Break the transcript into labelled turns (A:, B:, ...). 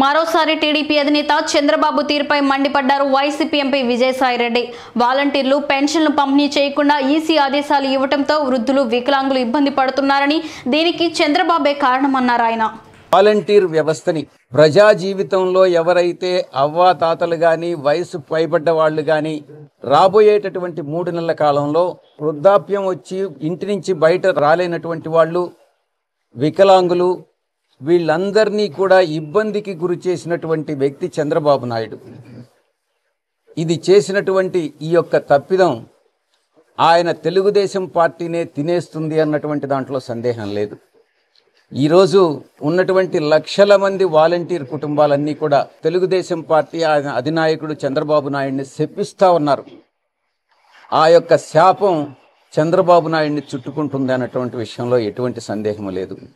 A: మరోసారి టీడీపీ అధినేత చంద్రబాబు తీరుపై మండిపడ్డారు వైసీపీ ఎంపీ విజయసాయిరెడ్డి. వాలంటీర్లు పెన్షన్లు పంపిణీ చేయకుండా ఈసీ ఆదేశాలు ఇవ్వడంతో వృద్ధులు వికలాంగులు ఇబ్బంది పడుతున్నారని దీనికి చంద్రబాబే కారణమన్నారు ఆయన.
B: వాలంటీర్ వ్యవస్థని ప్రజా జీవితంలో ఎవరైతే అవ్వా తాతలు కానీ వయసు పైబడ్డ వాళ్ళు కానీ రాబోయేటటువంటి మూడు నెలల కాలంలో వృద్ధాప్యం వచ్చి ఇంటి నుంచి బయట రాలేనటువంటి వాళ్ళు వికలాంగులు వీళ్ళందరినీ కూడా ఇబ్బందికి గురి చేసినటువంటి వ్యక్తి చంద్రబాబు నాయుడు. ఇది చేసినటువంటి ఈ యొక్క తప్పిదం ఆయన తెలుగుదేశం పార్టీనే తినేస్తుంది అన్నటువంటి దాంట్లో సందేహం లేదు. ఈరోజు ఉన్నటువంటి లక్షల మంది వాలంటీర్ కుటుంబాలన్నీ కూడా తెలుగుదేశం పార్టీ ఆయన అధినాయకుడు చంద్రబాబు నాయుడిని శపిస్తా ఉన్నారు. ఆ యొక్క శాపం చంద్రబాబు నాయుడిని చుట్టుకుంటుంది అన్నటువంటి విషయంలో ఎటువంటి సందేహం లేదు.